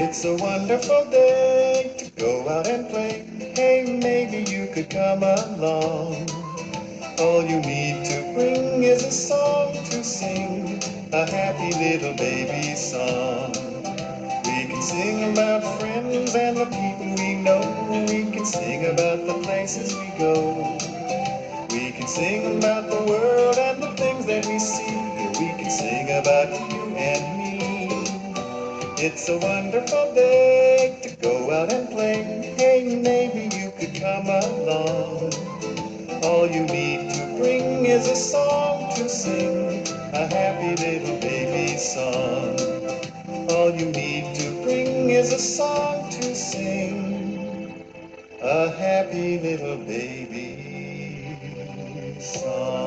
It's a wonderful day to go out and play. Hey, maybe you could come along. All you need to bring is a song to sing, a happy little baby song. We can sing about friends and the people we know. We can sing about the places we go. We can sing about the world and the things that we see. We can sing about you and me. It's a wonderful day to go out and play. Hey, maybe you could come along. All you need to bring is a song to sing, a happy little baby song. All you need to bring is a song to sing, a happy little baby song.